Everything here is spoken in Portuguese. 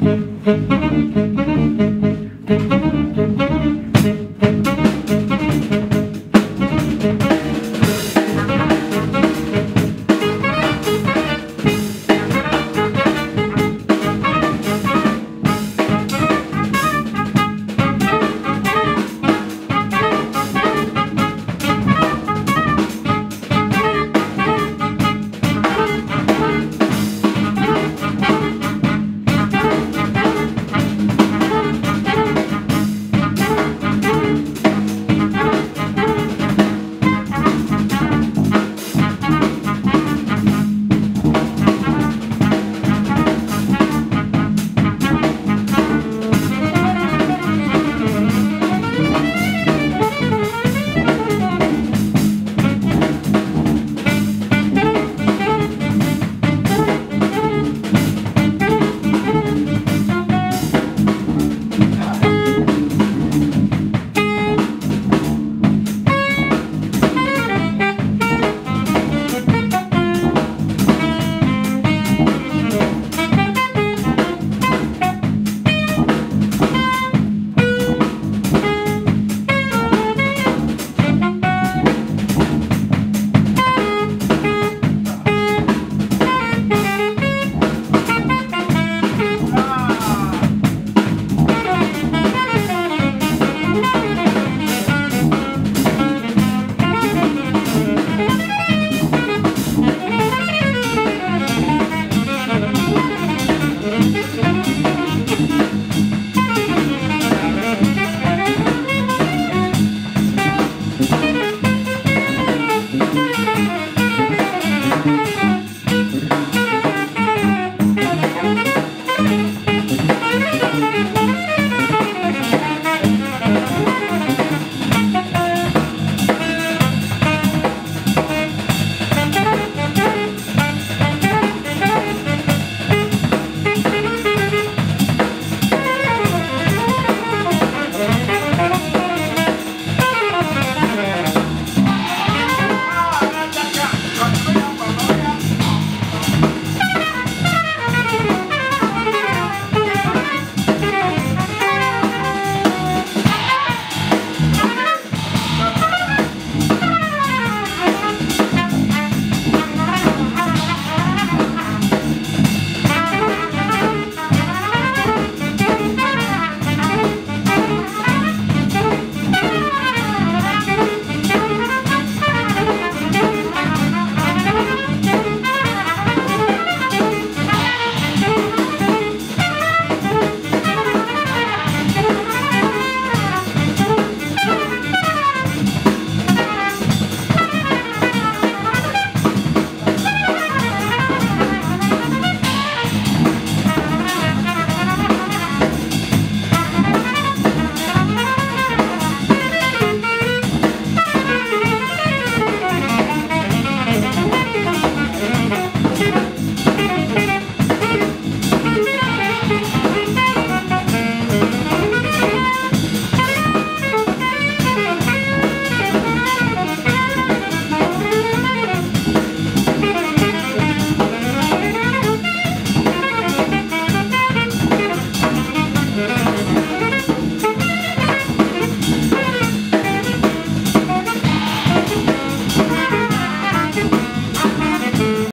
Música